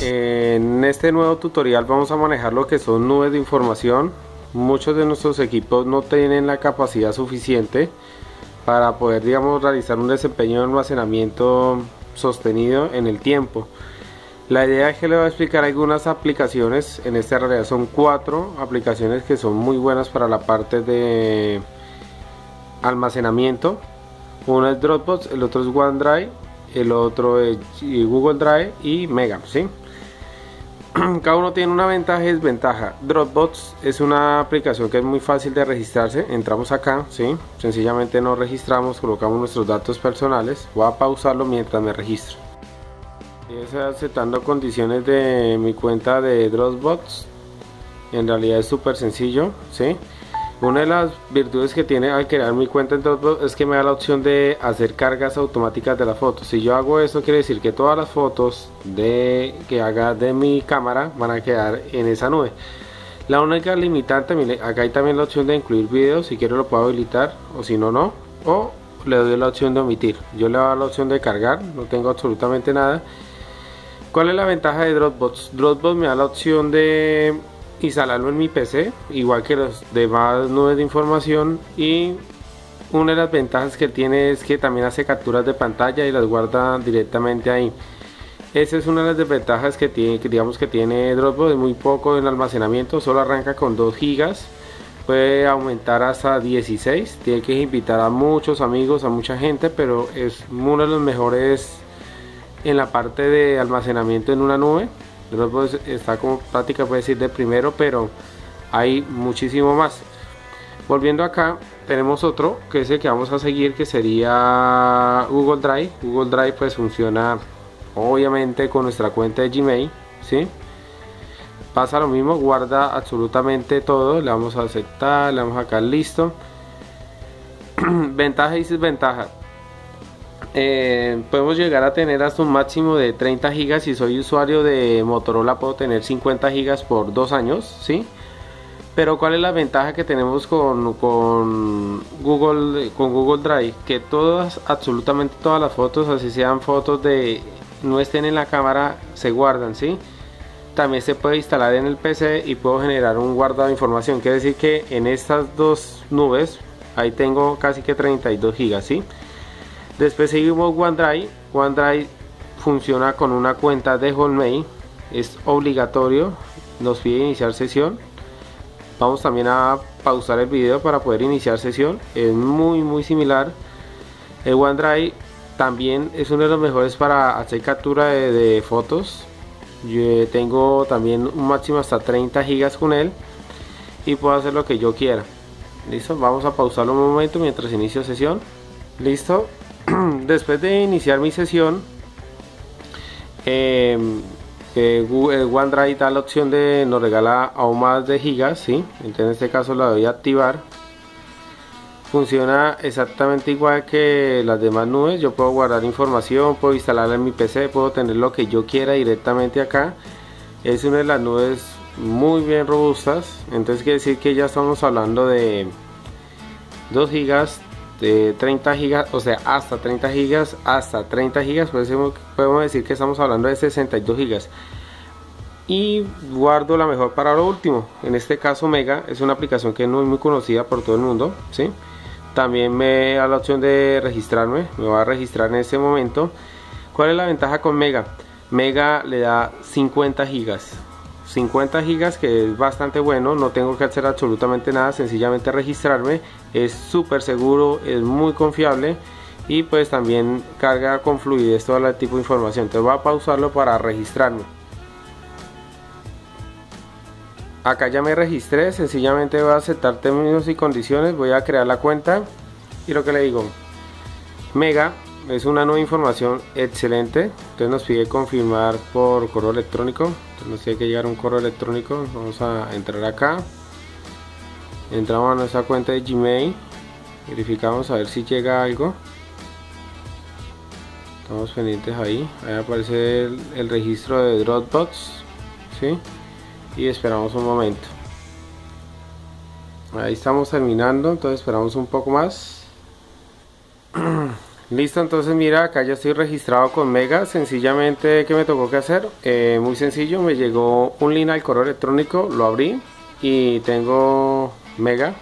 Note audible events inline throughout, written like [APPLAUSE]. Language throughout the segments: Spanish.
En este nuevo tutorial vamos a manejar lo que son nubes de información. Muchos de nuestros equipos no tienen la capacidad suficiente para poder digamos realizar un desempeño de almacenamiento sostenido en el tiempo. La idea es que le voy a explicar algunas aplicaciones, en esta realidad son cuatro aplicaciones que son muy buenas para la parte de almacenamiento. Uno es Dropbox, el otro es OneDrive, el otro es Google Drive y Mega, ¿sí? [CLEARS THROAT] cada uno tiene una ventaja y desventaja. Dropbox es una aplicación que es muy fácil de registrarse. Entramos acá, ¿sí? sencillamente nos registramos, colocamos nuestros datos personales. Voy a pausarlo mientras me registro. Estoy aceptando condiciones de mi cuenta de Dropbox. En realidad es súper sencillo, ¿sí? Una de las virtudes que tiene al crear mi cuenta en Dropbox es que me da la opción de hacer cargas automáticas de las fotos. Si yo hago eso quiere decir que todas las fotos de, que haga de mi cámara van a quedar en esa nube. La única limitante, acá hay también la opción de incluir videos, si quiero lo puedo habilitar o si no, no. O le doy la opción de omitir. Yo le doy la opción de cargar, no tengo absolutamente nada. ¿Cuál es la ventaja de Dropbox? Dropbox me da la opción de instalarlo en mi PC, igual que los demás nubes de información y una de las ventajas que tiene es que también hace capturas de pantalla y las guarda directamente ahí. Esa es una de las desventajas que tiene, que digamos que tiene Dropbox, es muy poco en almacenamiento, solo arranca con 2 gigas, puede aumentar hasta 16, tiene que invitar a muchos amigos, a mucha gente, pero es uno de los mejores en la parte de almacenamiento en una nube. Está como práctica puede decir de primero, pero hay muchísimo más. Volviendo acá, tenemos otro que es el que vamos a seguir, que sería Google Drive. Google Drive pues funciona obviamente con nuestra cuenta de Gmail, ¿sí? Pasa lo mismo, guarda absolutamente todo, le vamos a aceptar, le vamos a acá listo. [CLEARS THROAT] Ventaja y desventaja eh, podemos llegar a tener hasta un máximo de 30 gigas. Si soy usuario de Motorola puedo tener 50 gigas por dos años sí pero cuál es la ventaja que tenemos con, Google con Google Drive que todas absolutamente todas las fotos así sean fotos de no estén en la cámara se guardan sí también se puede instalar en el PC y puedo generar un guardado de información. Quiere decir que en estas dos nubes ahí tengo casi que 32 gigas sí Después seguimos OneDrive. OneDrive funciona con una cuenta de Hotmail. Es obligatorio. Nos pide iniciar sesión. Vamos también a pausar el video para poder iniciar sesión. Es muy muy similar. El OneDrive también es uno de los mejores para hacer captura de, fotos. Yo tengo también un máximo hasta 30 gigas con él y puedo hacer lo que yo quiera. Listo, vamos a pausarlo un momento mientras inicio sesión. Listo, después de iniciar mi sesión, eh, OneDrive da la opción de nos regala aún más de gigas, ¿sí? Entonces en este caso la voy a activar. Funciona exactamente igual que las demás nubes. Yo puedo guardar información, puedo instalarla en mi PC, puedo tener lo que yo quiera directamente acá. Es una de las nubes muy bien robustas. Entonces quiere decir que ya estamos hablando de 2 gigas de 30 gigas, o sea, hasta 30 gigas, hasta 30 gigas, pues podemos decir que estamos hablando de 62 gigas. Y guardo la mejor para lo último. En este caso Mega es una aplicación que no es muy conocida por todo el mundo, ¿sí? También me da la opción de registrarme, me voy a registrar en este momento. ¿Cuál es la ventaja con Mega? Mega le da 50 gigas 50 gigas que es bastante bueno no tengo que hacer absolutamente nada sencillamente registrarme es súper seguro es muy confiable y pues también carga con fluidez todo el tipo de información. Entonces voy a pausarlo para registrarme. Acá ya me registré sencillamente voy a aceptar términos y condiciones voy a crear la cuenta y lo que le digo mega es una nueva información excelente. Entonces nos pide confirmar por correo electrónico. Entonces nos tiene que llegar un correo electrónico. Vamos a entrar acá. Entramos a nuestra cuenta de gmail. Verificamos a ver si llega algo. Estamos pendientes ahí. Ahí aparece el, registro de dropbox ¿sí? y esperamos un momento. Ahí estamos terminando entonces esperamos un poco más [CLEARS THROAT] Listo, entonces mira, acá ya estoy registrado con Mega. Sencillamente, ¿qué me tocó que hacer? Eh, muy sencillo, me llegó un link al correo electrónico, lo abrí y tengo Mega.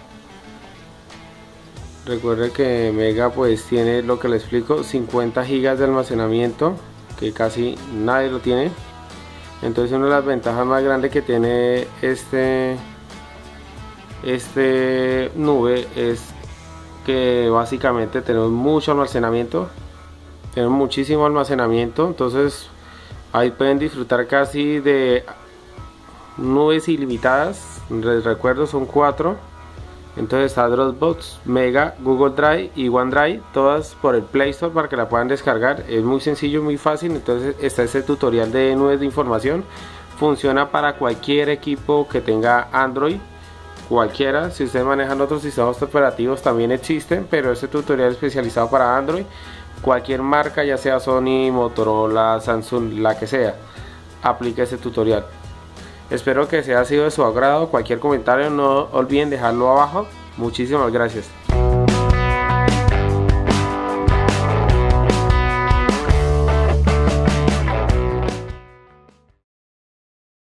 Recuerde que Mega pues tiene lo que le explico, 50 gigas de almacenamiento, que casi nadie lo tiene. Entonces una de las ventajas más grandes que tiene este este nube es que básicamente tenemos mucho almacenamiento tenemos muchísimo almacenamiento entonces ahí pueden disfrutar casi de nubes ilimitadas. Les recuerdo son cuatro. Entonces está Dropbox, Mega, Google Drive y OneDrive todas por el Play Store para que la puedan descargar. Es muy sencillo, muy fácil. Entonces está este tutorial de nubes de información. Funciona para cualquier equipo que tenga Android cualquiera. Si ustedes manejan otros sistemas operativos también existen, pero este tutorial especializado para Android. Cualquier marca, ya sea Sony, Motorola, Samsung, la que sea, aplique este tutorial. Espero que sea de su agrado. Cualquier comentario no olviden dejarlo abajo. Muchísimas gracias.